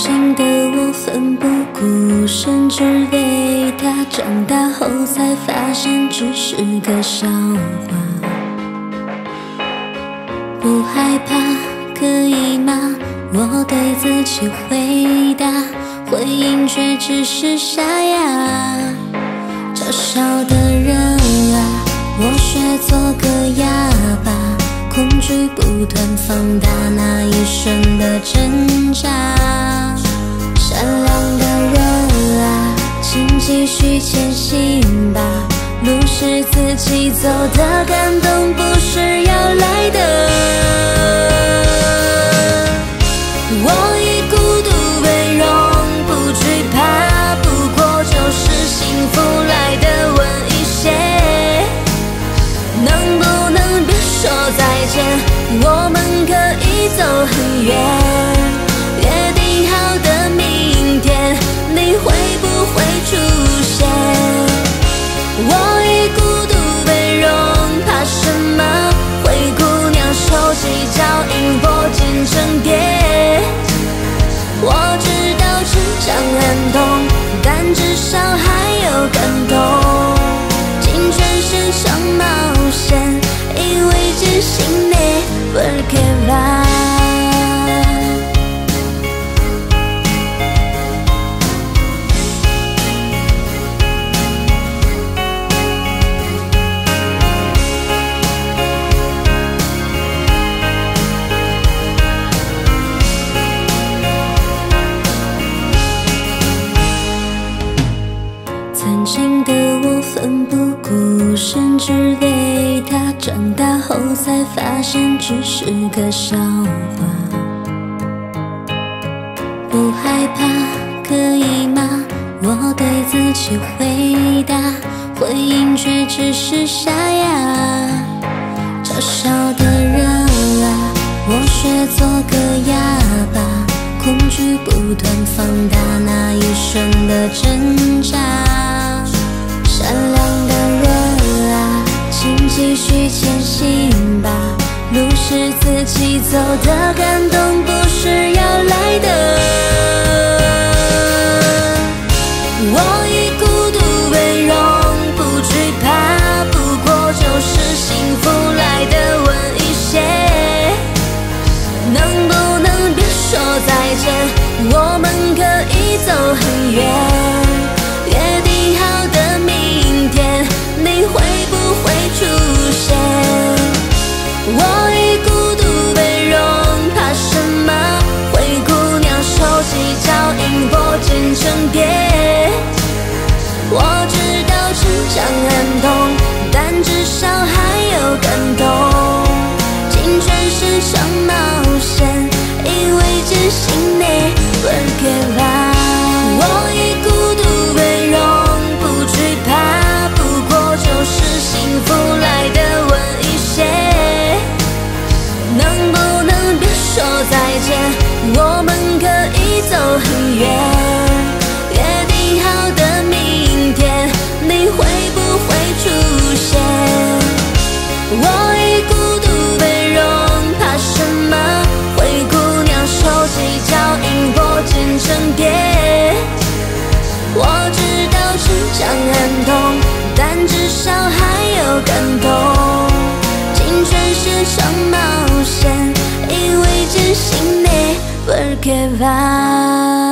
经的我奋不顾身，只为他。长大后才发现，只是个笑话。不害怕，可以吗？我对自己回答，回应却只是沙哑。嘲笑的人啊，我学做个哑巴，恐惧不断放大那一瞬的挣扎。善良的人啊，请继续前行吧，路是自己走的，感动不是要来的。我以孤独为荣，不惧怕，不过就是幸福来的晚一些。能不能别说再见？我们可以走很远。只为他。长大后才发现，只是个笑话。不害怕，可以吗？我对自己回答，回应却只是沙哑。嘲笑的人啊，我学做个哑巴，恐惧不断放大那一瞬的挣扎。续前行吧，路是自己走的，感动不是要来的。我以孤独为荣，不惧怕，不过就是幸福来的晚一些。能不能别说再见？我们可以走很远。约约定好的明天你会不会出现？我已孤独被融化什么？灰姑娘收起脚印佛前争辩我知道成长很痛但至少还有感动。青春是场冒险因为真心 never give up